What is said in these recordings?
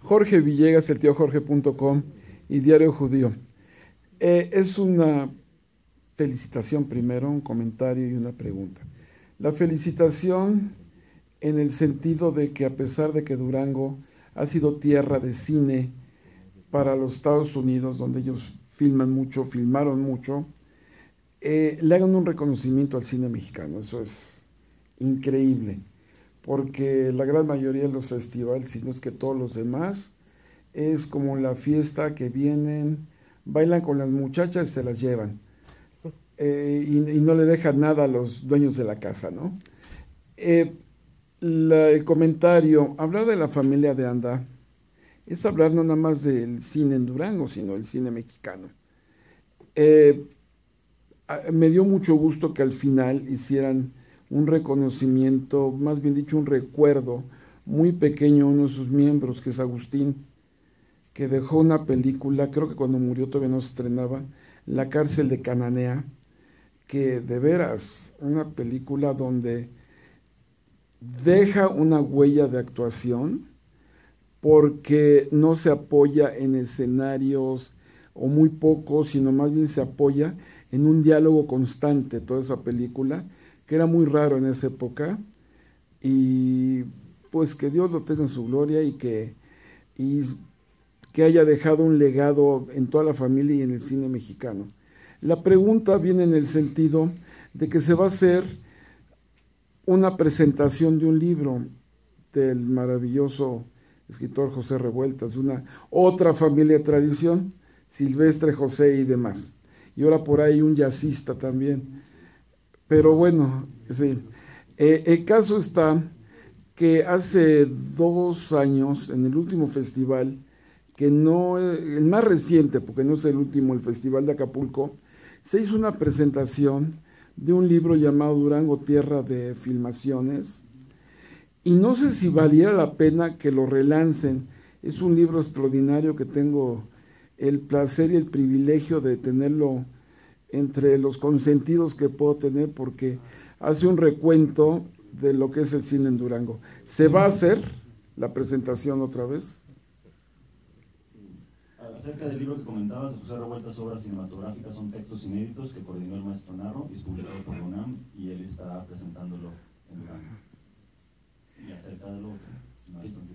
Jorge Villegas, el tío Jorge.com y Diario Judío. Eh, es una felicitación primero, un comentario y una pregunta. La felicitación en el sentido de que a pesar de que Durango ha sido tierra de cine para los Estados Unidos, donde ellos filman mucho, filmaron mucho, eh, le hagan un reconocimiento al cine mexicano. Eso es increíble, porque la gran mayoría de los festivales, si no es que todos los demás, es como la fiesta que vienen, bailan con las muchachas y se las llevan. Eh, y, no le dejan nada a los dueños de la casa, ¿no? Eh, el comentario, hablar de la familia de Anda, es hablar no nada más del cine en Durango, sino del cine mexicano. Eh, me dio mucho gusto que al final hicieran un reconocimiento, más bien dicho, un recuerdo muy pequeño a uno de sus miembros, que es Agustín, que dejó una película, creo que cuando murió todavía no se estrenaba, La cárcel de Cananea, que de veras, una película donde deja una huella de actuación porque no se apoya en escenarios o muy poco, sino más bien se apoya en un diálogo constante toda esa película, que era muy raro en esa época, y pues que Dios lo tenga en su gloria y que, y que haya dejado un legado en toda la familia y en el cine mexicano. La pregunta viene en el sentido de que se va a hacer una presentación de un libro del maravilloso escritor José Revueltas, una otra familia de tradición, Silvestre José y demás. Y ahora por ahí un jazzista también. Pero bueno, sí. Eh, el caso está que hace dos años, en el último festival, que no, el más reciente, porque no es el último, el Festival de Acapulco, se hizo una presentación de un libro llamado Durango Tierra de Filmaciones. Y no sé si valiera la pena que lo relancen. Es un libro extraordinario que tengo el placer y el privilegio de tenerlo entre los consentidos que puedo tener porque hace un recuento de lo que es el cine en Durango. ¿Se va a hacer la presentación otra vez? Acerca del libro que comentabas, José Revueltas, obras cinematográficas, son textos inéditos que coordinó el maestro Narro y es publicado por UNAM y él estará presentándolo en Durango. Y acerca del otro.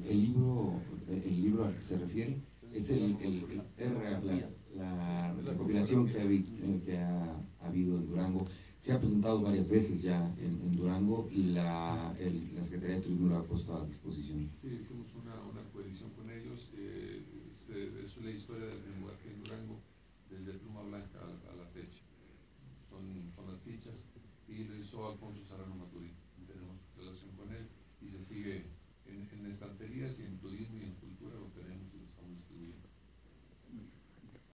El, libro, el libro al que se refiere es el, el, la, que ha, que ha, habido en Durango. Se ha presentado varias veces ya en, Durango y la, la Secretaría de Turismo lo ha puesto a disposición. Sí, hicimos una, una coedición con ellos. Eh, es la historia del lenguaje en Durango desde Pluma Blanca a, la fecha. Son, son, las fichas y lo hizo Alfonso Sarano Maturín. Tenemos relación con él y se sigue en, en estanterías y en turismo y en cultura lo tenemos y lo estamos distribuyendo.